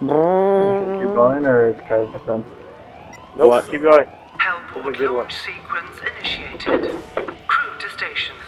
Keep going, or is Kaz done? Nope, What? keep going. Help good one. launch sequence initiated. Crew to stations.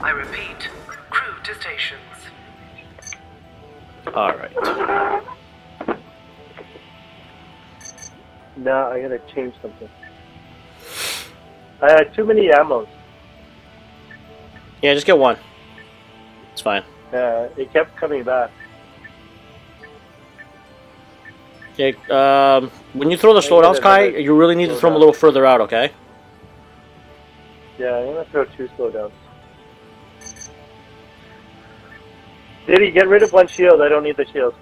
I repeat, crew to stations. Alright. Now I gotta change something. I had too many ammos. Yeah, just get one. It's fine. Uh, it kept coming back. Okay, um, when you throw the Maybe slowdowns, they're Kai, you really need to throw them a little further out, okay? Yeah, I'm gonna throw two slowdowns. Diddy, get rid of one shield. I don't need the shield.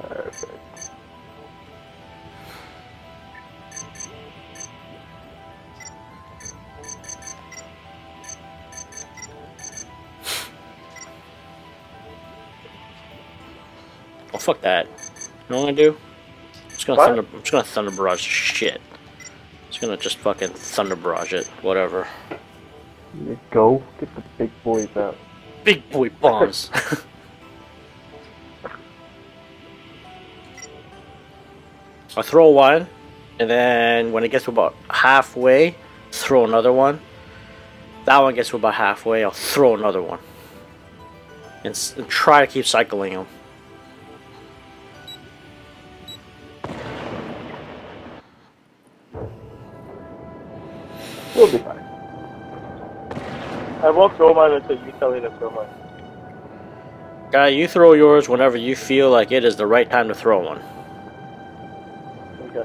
Perfect. Fuck that. You know what I'm gonna do? I'm just gonna What? thunder. I'm just gonna thunder barrage shit. Just gonna just fucking thunder barrage it. Whatever. Go. Get the big boys out. Big boy bombs. I throw one, and then when it gets to about halfway, throw another one. That one gets to about halfway, I'll throw another one. And, and try to keep cycling them. Won't throw mine until you tell me to throw mine. Guy, you throw yours whenever you feel like it is the right time to throw one. Okay.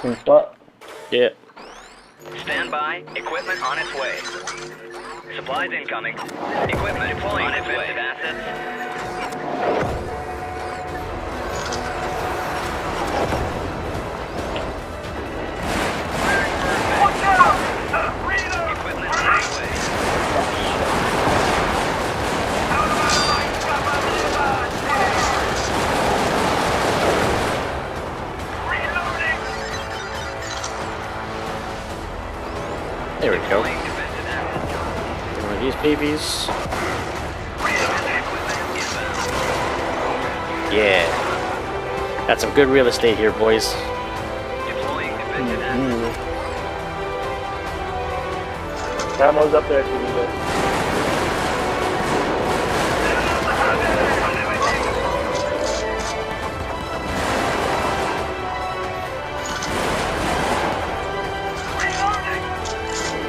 Same spot. Yeah. Stand by. Equipment on its way. Supplies incoming. Equipment deploying. Uninvested assets. These babies. Yeah. Got some good real estate here, boys. Assets. Ammo's up there if you need it.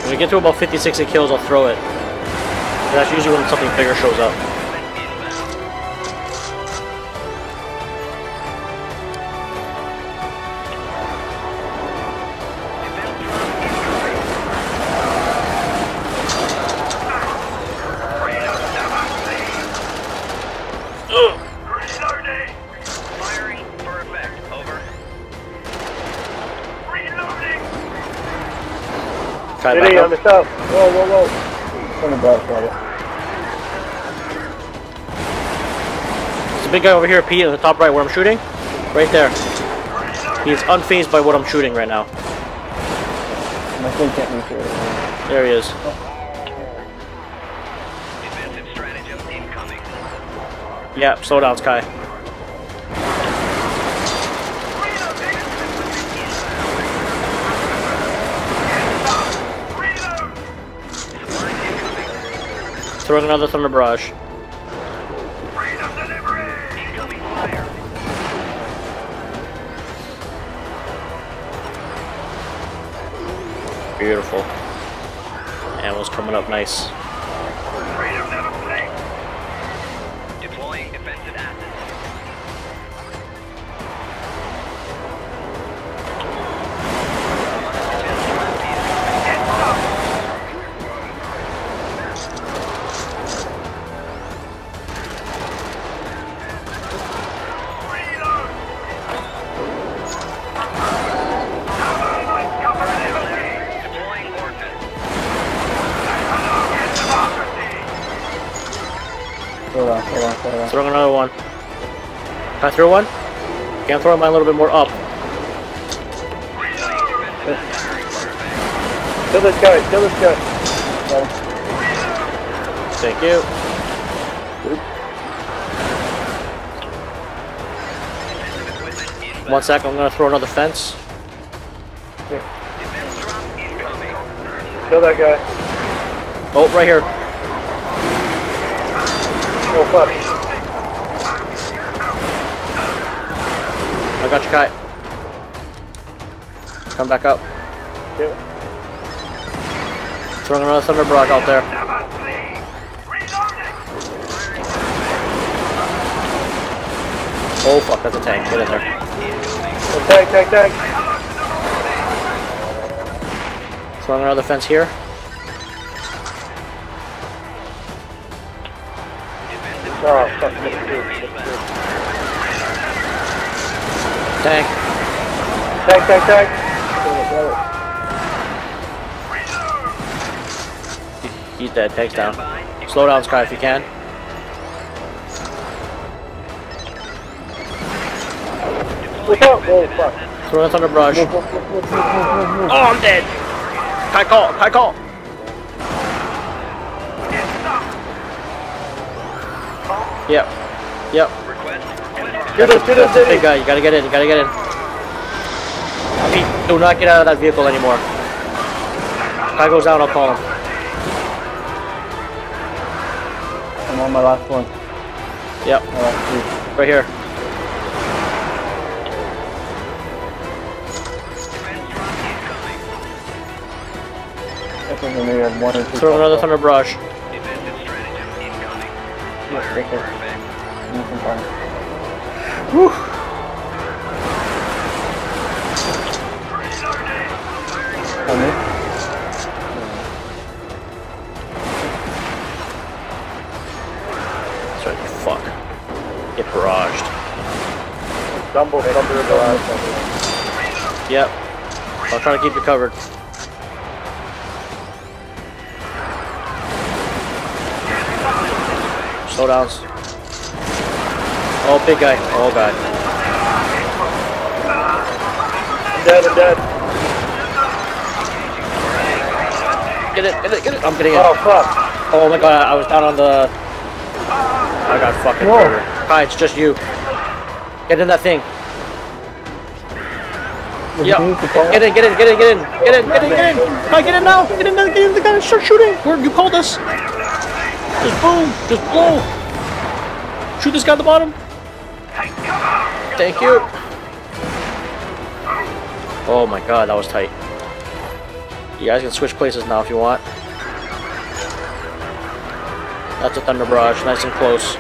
When we get to about 50, 60 kills, I'll throw it. That's usually when something bigger shows up. Firing for effect. Over. Try back on the south. Whoa, whoa, whoa. Turn the on big guy over here, Pete, in the top right where I'm shooting. Right there. He's unfazed by what I'm shooting right now. My thing can't reach it. There he is. Defensive stratagem incoming. Yeah, slow down, Sky. Throwing another Thunder Barrage. Beautiful. Ammo's coming up nice. Hold on, hold on, hold on. Throwing another one. Can I throw one? Can I throw mine a little bit more up? Kill this guy, kill this guy. Thank you. One sec, I'm gonna throw another fence. Kill that guy. Oh, right here. Oh fuck. I got you, Kai. Come back up. Kill. Throwing another Thunder Barrage out there. Oh fuck, that's a tank. Get in there. Tag, tag, tag. Throwing another fence here. Oh fuck. missed two, missed two. Tank. Tag, tag, tag. Kill it, kill it. He's dead. Tank's down. Slow down, Sky, if you can. Look out! Oh fuck. Throw move, move. Oh, I'm dead. Kai call. Kai call. Yep. Yep. Get us, get us, big guy. You gotta get in. You gotta get in. Pete, do not get out of that vehicle anymore. Kai goes down. I'll call him. I'm on my last one. Yep. Last. Right here. I think I maybe had one or two. Throw another Thunder Barrage. Defensive stratagem incoming. Yeah, Firing right there. perfect. Nothing fine. On me? Sorry, fuck. Get barraged. Dumble. Yep. I'll try to keep you covered. Slow downs. Oh, big guy. Oh, God. I'm Dead, I'm dead. Get it, get it, get it. I'm getting it. Oh fuck. Oh my god, I was down on the... I got fucking Whoa. murdered. Hi, it's just you. Get in that thing. Yeah. it me to call? Get in, get in, get in, get in. Get in, get in, get in. Hi, get in now. Get in, get in the gun. Start shooting. Where you called us. Just boom. Just blow. Shoot this guy at the bottom. Thank you. Oh my god, that was tight. You guys can switch places now if you want. That's a Thunder Barrage, nice and close.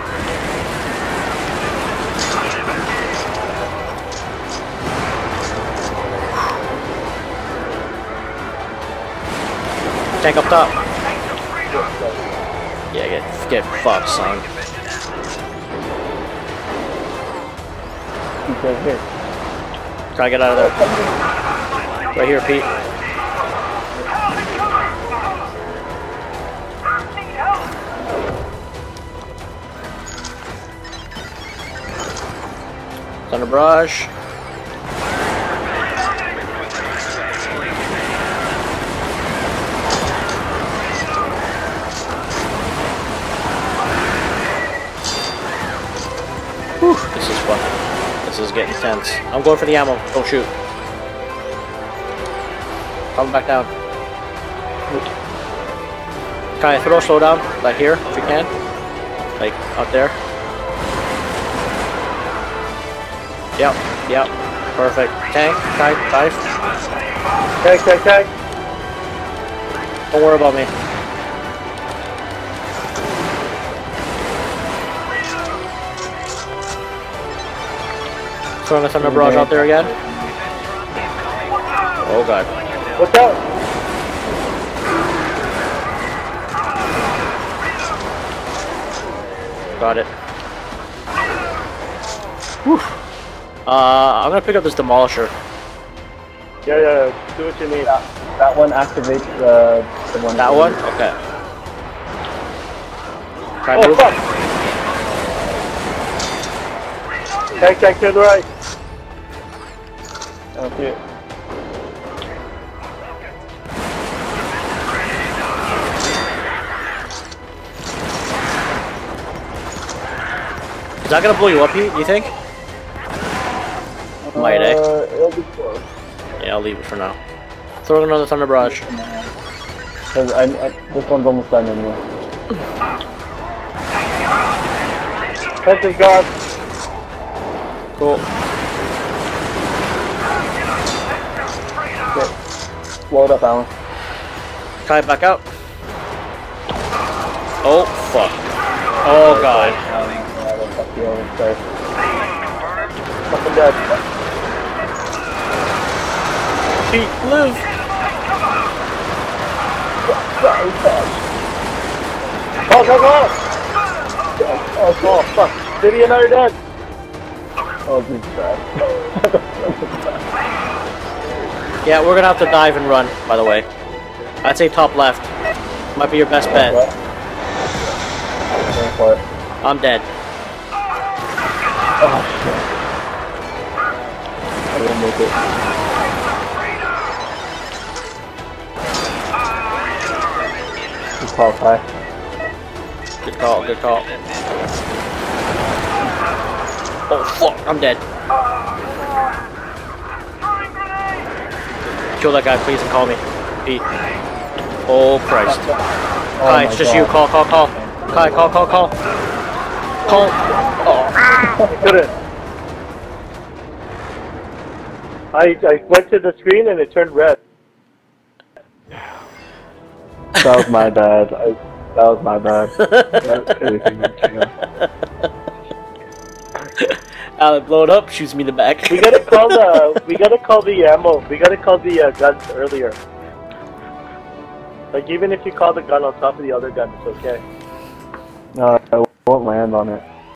Tank up top. Yeah, get get fucked, son. Right here. Try to get out of there. Right here, Pete. Thunder Barrage. This is getting tense. I'm going for the ammo. Don't shoot. Come back down. Can I throw slow down? Like here, if you can. Like out there. Yep, yep. Perfect. Tank, tank, dive. Tag, tag, tag. Don't worry about me. Throwing a thunder barrage out there again. Oh god. Look out. Got it. Whew. Uh, I'm gonna pick up this demolisher. Yeah, yeah, yeah. Do what you need. That one activates uh, the one. That one? Okay. Try Oh move. fuck. Tank, tank to the right. I don't see it. Is that gonna blow you up, you, you think? Might, eh? Uh, it'll be close. Yeah, I'll leave it for now. Throw another Thunder Barrage. Cause I, I, this one's almost done anyway. Is gone. Cool. Load up, Alan. Kai, back out. Oh, fuck. Oh, God. Yeah, that's up the other side. Fucking dead. Pete, live. Oh, go, go! Oh, oh, fuck. And I are dead. Oh, is bad. Yeah, we're gonna have to dive and run, by the way. I'd say top left. Might be your best bet. Go for it. I'm dead. Oh, shit. I didn't make it. Good call, Ty. Good call, good call. Oh, fuck, I'm dead. Kill that guy, please, and call me. Pete. Oh, Christ. Oh Kai, it's just you. Call, call, call. Kai, call, call, call. Call. Oh. Couldn't. I, I went to the screen and it turned red. That was my bad. I, that was my bad. Alan, blow it up, shoots me in the back. We gotta call the we gotta call the ammo. We gotta call the uh, guns earlier. Like even if you call the gun on top of the other gun, it's okay. No, I won't land on it.